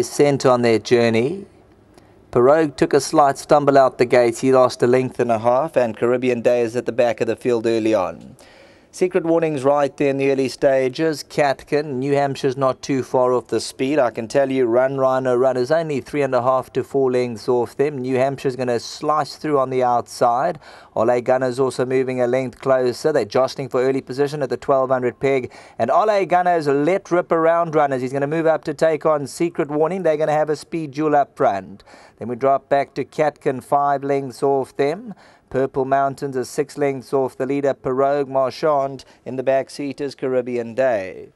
is sent on their journey. Pirogue took a slight stumble out the gates. He lost a length and a half, and Caribbean Day is at the back of the field early on. Secret warnings right there in the early stages. Catkin, New Hampshire's not too far off the speed. I can tell you, Run Rhino Run is only three and a half to four lengths off them. New Hampshire's going to slice through on the outside. Ole Gunnar's also moving a length closer. They're jostling for early position at the 1200 peg. And Ole Gunnar's let rip around runners. He's going to move up to take on Secret Warning. They're going to have a speed duel up front. Then we drop back to Catkin, five lengths off them. Purple Mountains are six lengths off the leader, Pirogue Marchand. In the back seat is Caribbean Day.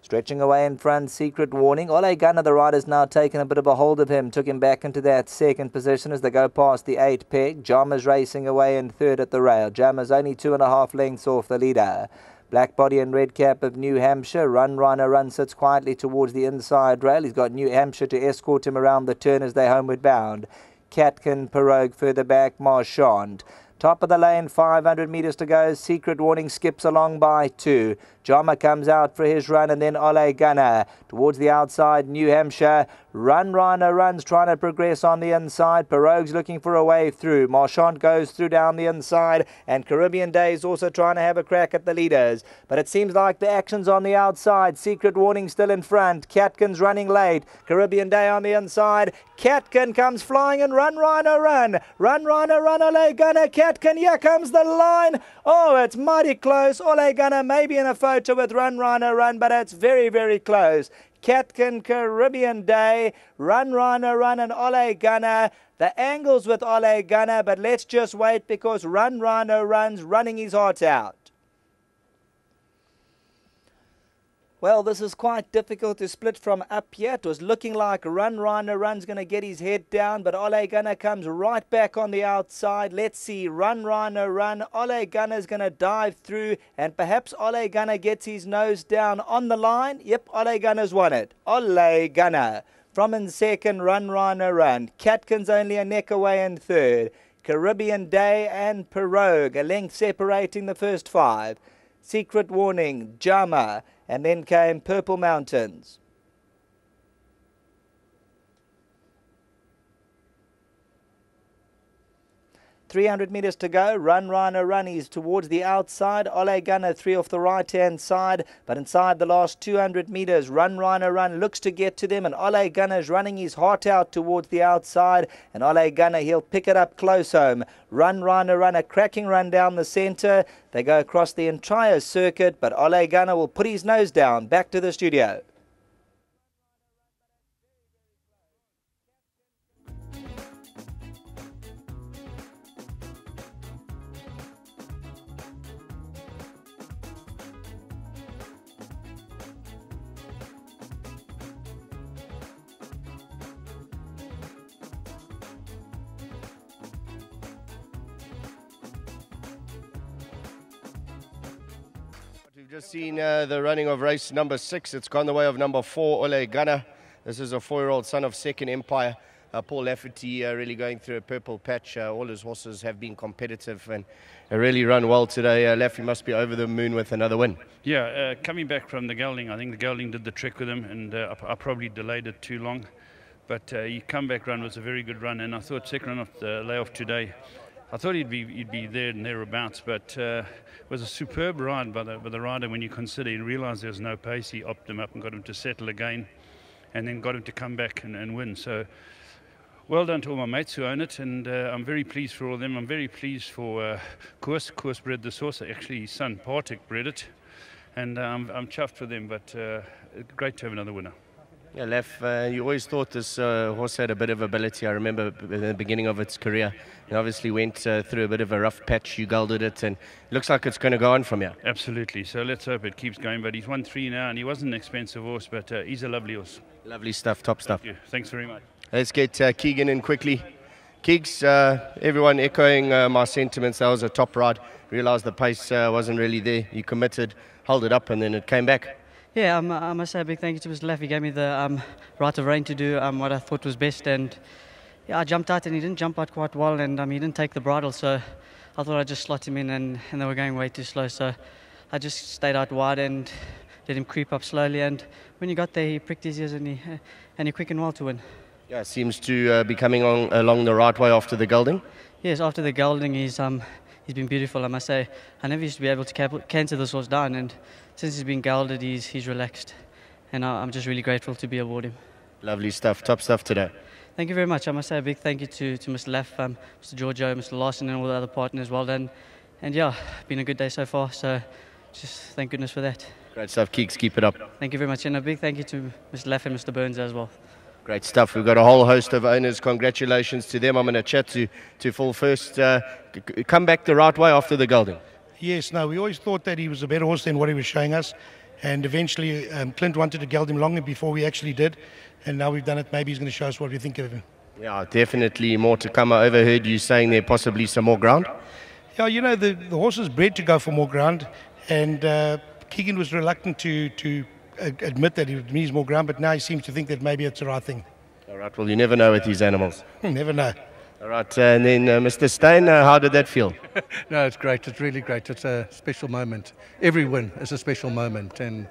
Stretching away in front, Secret Warning. Ole Gunnar, the rider's now taken a bit of a hold of him, took him back into that second position as they go past the eight peg. Jama's racing away in third at the rail. Jama's only two and a half lengths off the leader. Black Body and Red Cap of New Hampshire. Run Rhino Run sits quietly towards the inside rail. He's got New Hampshire to escort him around the turn as they homeward bound. Catkin, Pirogue further back, Marchand. Top of the lane, 500 metres to go. Secret Warning skips along by two. Jama comes out for his run and then Ole Gunnar towards the outside. New Hampshire. Run Rhino runs trying to progress on the inside. Pirogue's looking for a wave through. Marchand goes through down the inside and Caribbean Day is also trying to have a crack at the leaders. But it seems like the action's on the outside. Secret Warning still in front. Catkin's running late. Caribbean Day on the inside. Catkin comes flying and run Rhino run. Run Rhino run Ole Gunnar. Catkin here comes the line. Oh, it's mighty close. Ole Gunnar maybe in a photo with Run Rhino Run, but it's very, very close. Catkin Caribbean Day, Run Rhino Run and Ole Gunnar. The angles with Ole Gunnar, but let's just wait because Run Rhino Run's running his heart out. Well, this is quite difficult to split from up here. It was looking like Run Rhino Run's going to get his head down, but Ole Gunnar comes right back on the outside. Let's see, Run Rhino Run. Ole Gunnar's going to dive through, and perhaps Ole Gunnar gets his nose down on the line. Yep, Ole Gunnar's won it. Ole Gunnar. From in second, Run Rhino Run. Catkin's only a neck away in third. Caribbean Day and Pirogue, a length separating the first five. Secret Warning, Jama, and then came Purple Mountains. 300 metres to go. Run, Rhino, run. He's towards the outside. Ole Gunnar, three off the right hand side. But inside the last 200 metres, Run, Rhino, run looks to get to them. And Ole Gunnar's running his heart out towards the outside. And Ole Gunnar, he'll pick it up close home. Run, Rhino, run. A cracking run down the centre. They go across the entire circuit. But Ole Gunnar will put his nose down. Back to the studio. We've just seen uh, the running of race number six. It's gone the way of number four, Ole Gunnar. This is a four-year-old son of Second Empire. Uh, Paul Lafferty uh, really going through a purple patch. Uh, all his horses have been competitive and uh, really run well today. Uh, Laffy must be over the moon with another win. Yeah, uh, coming back from the gelding, I think the gelding did the trick with him, and uh, I, probably delayed it too long. But his comeback run was a very good run, and I thought second run off the layoff today I thought he'd be he'd be there and thereabouts, but uh, it was a superb ride by the by the rider when you consider he realised there was no pace. He upped him up and got him to settle again, and then got him to come back and, and win. So. Well done to all my mates who own it, and uh, I'm very pleased for all of them. I'm very pleased for uh, Koos. Koos bred this horse. Actually, his son Partik bred it, and I'm, I'm chuffed for them. But uh, great to have another winner. Yeah, Lef, uh, you always thought this uh, horse had a bit of ability. I remember in the beginning of its career, it obviously went uh, through a bit of a rough patch. You gelded it, and it looks like it's going to go on from here. Absolutely. So let's hope it keeps going. But he's won three now, and he wasn't an expensive horse, but uh, he's a lovely horse. Lovely stuff, top stuff. Thank Thanks very much. Let's get uh, Keagan in quickly. Keegs, uh, everyone echoing my sentiments. That was a top ride. Realised the pace wasn't really there. You committed, held it up, and then it came back. Yeah, um, I must say a big thank you to Mr. Leff. He gave me the um, right of rein to do um, what I thought was best. And yeah, I jumped out and he didn't jump out quite well and um, he didn't take the bridle. So I thought I'd just slot him in and, and they were going way too slow. So I just stayed out wide and let him creep up slowly. And when he got there, he pricked his ears and he, and he quick and well to win. Yeah, seems to uh, be coming on, along the right way after the gelding. Yes, after the gelding, he's um, he's been beautiful. I must say, I never used to be able to cancel this horse down, and since he's been gelded, he's he's relaxed, and I'm just really grateful to be aboard him. Lovely stuff, top stuff today. Thank you very much. I must say a big thank you to, to Mr. Leff, um, Mr. Giorgio, Mr. Larson, and all the other partners. Well done. And yeah, been a good day so far. So just thank goodness for that. Great stuff, Keeks. Keep it up. Thank you very much. And a big thank you to Mr. Leff and Mr. Burns as well. Great stuff. We've got a whole host of owners. Congratulations to them. I'm going to chat to, to Phil first. Uh, come back the right way after the gelding. Yes, no, we always thought that he was a better horse than what he was showing us. And eventually, um, Clint wanted to geld him longer before we actually did. And now we've done it. Maybe he's going to show us what we think of him. Yeah, definitely more to come. I overheard you saying there possibly some more ground. Yeah, you know, the, the horse is bred to go for more ground. And uh, Keagan was reluctant to, to admit that he needs more ground, but now he seems to think that maybe it's the right thing. All right, well, you never know with these animals. Never know. All right, uh, and then uh, Mr. Stein, uh, how did that feel? No, it's great. It's really great. It's a special moment. Every win is a special moment, and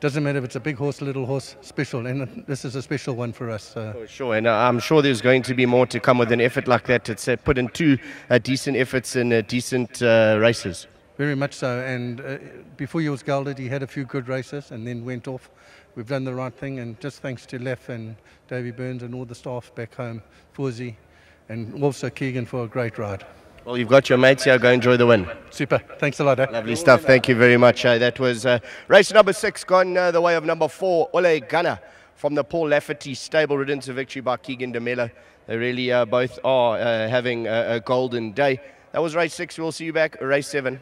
doesn't matter if it's a big horse, little horse, special. And this is a special one for us. So. For sure, and uh, I'm sure there's going to be more to come with an effort like that. It's uh, put in two uh, decent efforts in uh, decent uh, races. Very much so. And uh, before he was gelded, he had a few good races and then went off. We've done the right thing, and just thanks to Leff and Davy Burns and all the staff back home, Fawzi, and also Keagan for a great ride. Well, you've got your mates here. Go enjoy the win. Super. Thanks a lot. Eh? Lovely stuff. Thank you very much. Uh, that was uh, race number six, gone uh, the way of number four, Ole Gunnar from the Paul Lafferty stable, ridden to victory by Keagan De Melo. They really uh, both are uh, having a, a golden day. That was race six. We'll see you back race seven.